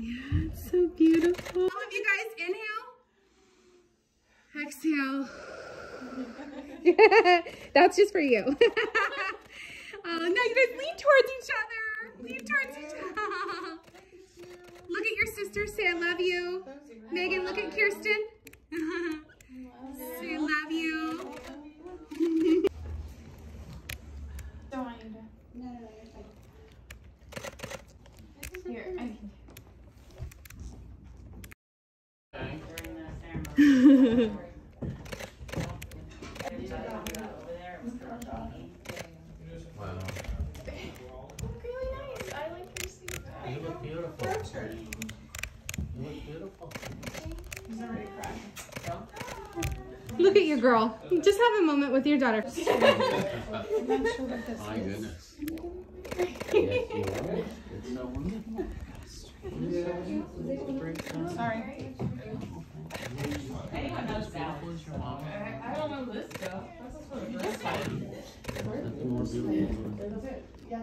Yeah, it's so beautiful. All of you guys inhale. Exhale. That's just for you. uh, now you guys lean towards each other. Lean towards each other. Look at your sister, say I love you. Megan, look at Kirsten. say I love you. Here, I can. Wow. Really nice. I like your suit. You look beautiful. You look beautiful. He's already crying. Look at your girl. Just have a moment with your daughter. My goodness. Yes, you are. It's so wonderful. Sorry. Anyone knows that? Who's your mom? I don't know this stuff. That's just what it is. Nothing more beautiful than Yeah.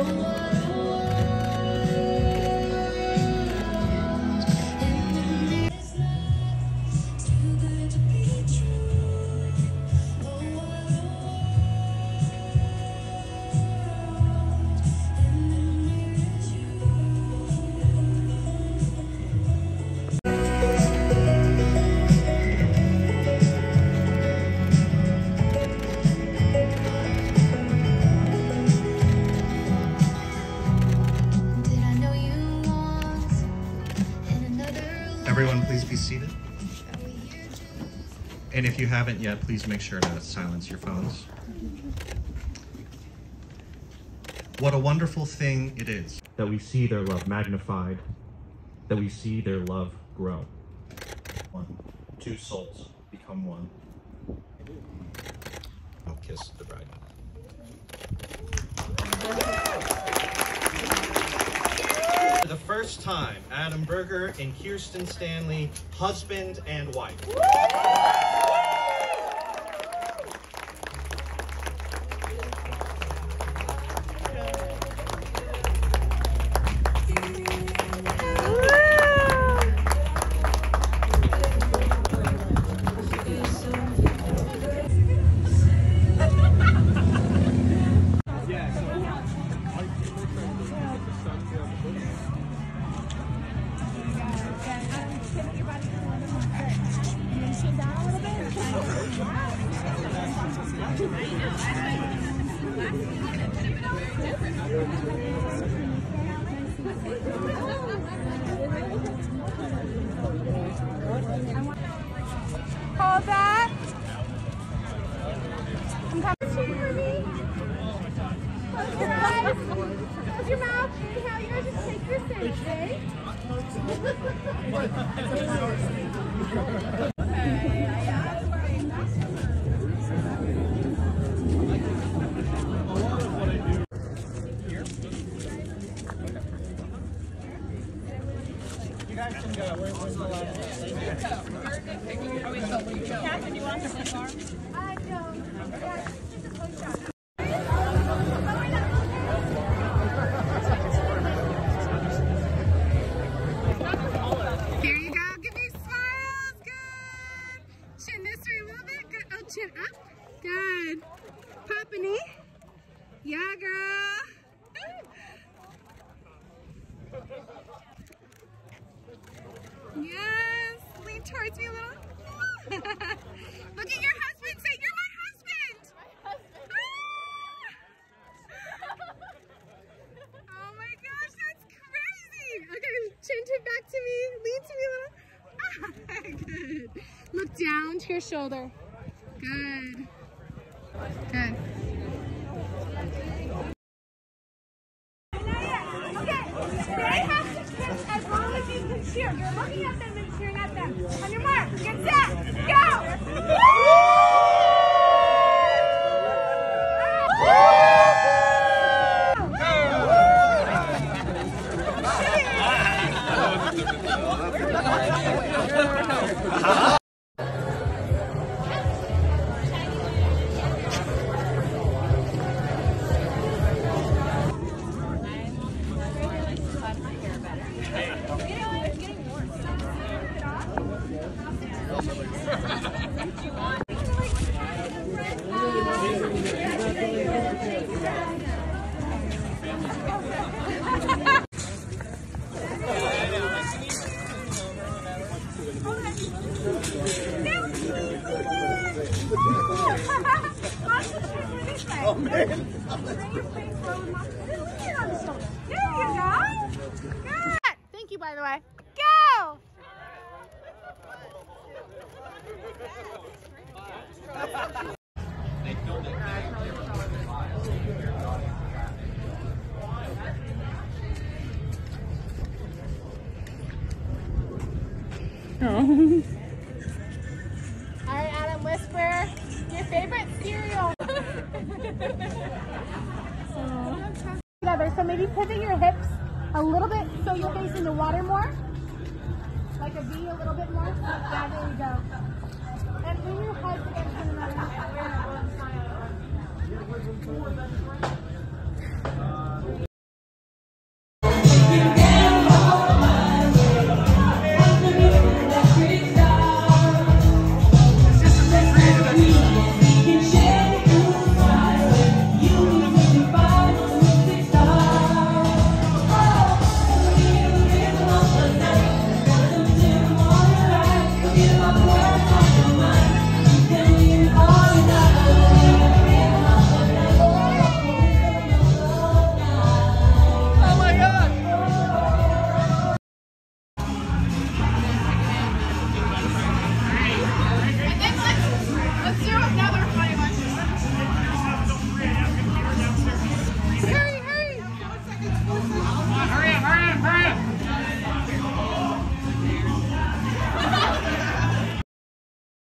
Oh, Everyone, please be seated. And if you haven't yet, please make sure to silence your phones. What a wonderful thing it is that we see their love magnified, that we see their love grow. One, two souls become one. I'll kiss the bride. First time, Adam Berger and Kirsten Stanley, husband and wife. Hold that. There you go. Give me smiles. Good. Chin this way a little bit. Good. Oh, chin up. Good. Pop a knee. Yeah, girl. Yes. Towards me a little. Look at your husband. Say, you're my husband. my Ah! Oh my gosh, that's crazy. Okay, chin to back to me. Lean to me a little. Good. Look down to your shoulder. Good. Good. Okay, they have to kick as long as you can cheer. You're looking at them and cheering at them. On your mark, get set, All right, Adam, whisper your favorite cereal. Together, so maybe pivot your hips a little bit so you're facing the water more. Like a V a little bit more. Yeah, there you go. Head against one another.